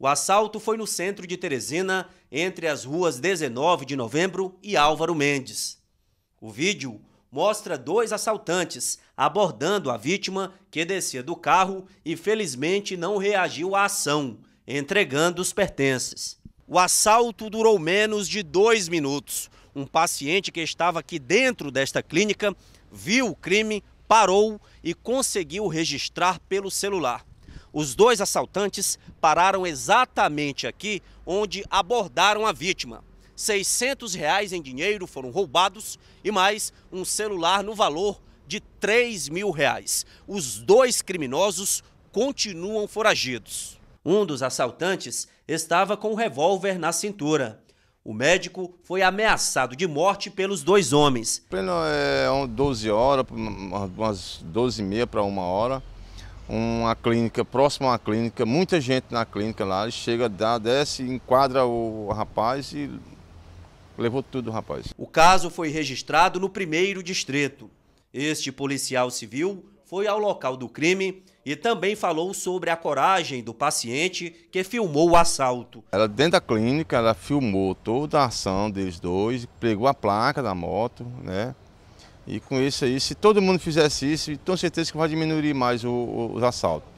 O assalto foi no centro de Teresina, entre as ruas 19 de novembro e Álvaro Mendes. O vídeo mostra dois assaltantes abordando a vítima que descia do carro e felizmente não reagiu à ação, entregando os pertences. O assalto durou menos de dois minutos. Um paciente que estava aqui dentro desta clínica viu o crime, parou e conseguiu registrar pelo celular. Os dois assaltantes pararam exatamente aqui onde abordaram a vítima. 600 reais em dinheiro foram roubados e mais um celular no valor de 3 mil reais. Os dois criminosos continuam foragidos. Um dos assaltantes estava com um revólver na cintura. O médico foi ameaçado de morte pelos dois homens. Pleno é 12 horas, umas 12 e meia para uma hora uma clínica, próxima à clínica, muita gente na clínica lá, ele chega, dá, desce, enquadra o rapaz e levou tudo o rapaz. O caso foi registrado no primeiro distrito. Este policial civil foi ao local do crime e também falou sobre a coragem do paciente que filmou o assalto. Ela dentro da clínica, ela filmou toda a ação deles dois, pegou a placa da moto, né? E com isso aí, se todo mundo fizesse isso, tenho certeza que vai diminuir mais o, o, os assaltos.